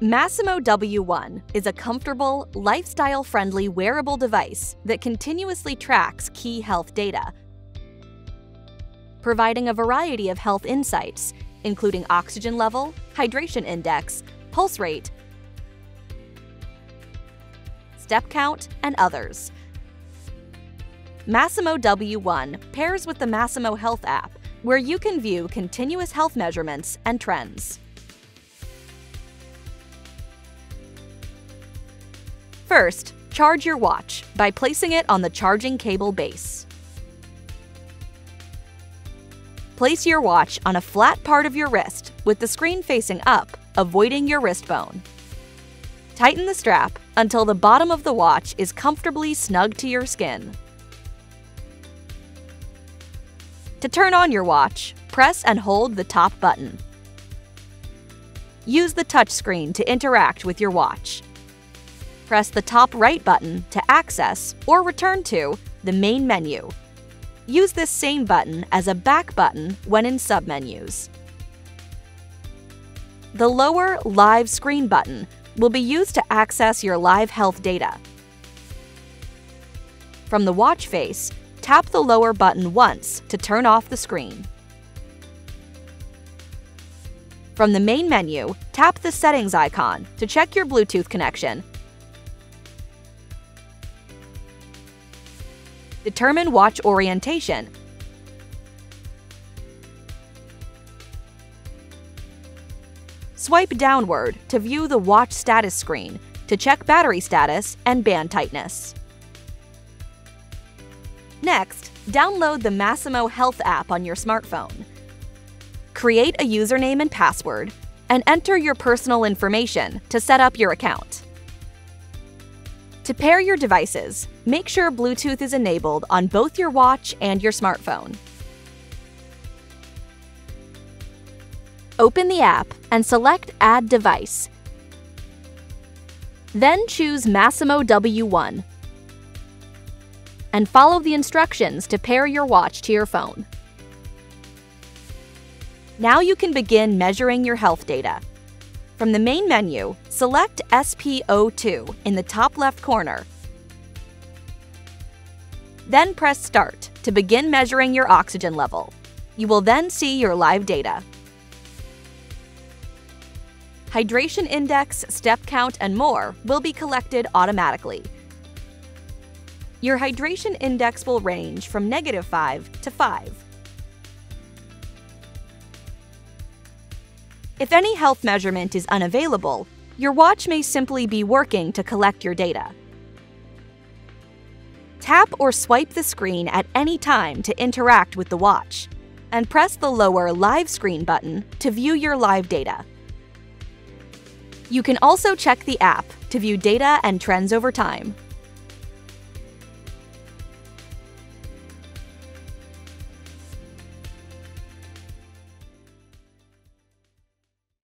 Masimo W1 is a comfortable, lifestyle friendly wearable device that continuously tracks key health data, providing a variety of health insights, including oxygen level, hydration index, pulse rate, step count, and others. Masimo W1 pairs with the Masimo Health app, where you can view continuous health measurements and trends. First, charge your watch by placing it on the charging cable base. Place your watch on a flat part of your wrist with the screen facing up, avoiding your wrist bone. Tighten the strap until the bottom of the watch is comfortably snug to your skin. To turn on your watch, press and hold the top button. Use the touchscreen to interact with your watch press the top right button to access or return to the main menu. Use this same button as a back button when in submenus. The lower Live Screen button will be used to access your live health data. From the watch face, tap the lower button once to turn off the screen. From the main menu, tap the settings icon to check your Bluetooth connection Determine watch orientation. Swipe downward to view the watch status screen to check battery status and band tightness. Next, download the Masimo Health app on your smartphone. Create a username and password, and enter your personal information to set up your account. To pair your devices, make sure Bluetooth is enabled on both your watch and your smartphone. Open the app and select Add Device. Then choose Masimo W1 and follow the instructions to pair your watch to your phone. Now you can begin measuring your health data. From the main menu, select SpO2 in the top left corner. Then press Start to begin measuring your oxygen level. You will then see your live data. Hydration index, step count, and more will be collected automatically. Your hydration index will range from negative 5 to 5. If any health measurement is unavailable, your watch may simply be working to collect your data. Tap or swipe the screen at any time to interact with the watch, and press the lower Live Screen button to view your live data. You can also check the app to view data and trends over time.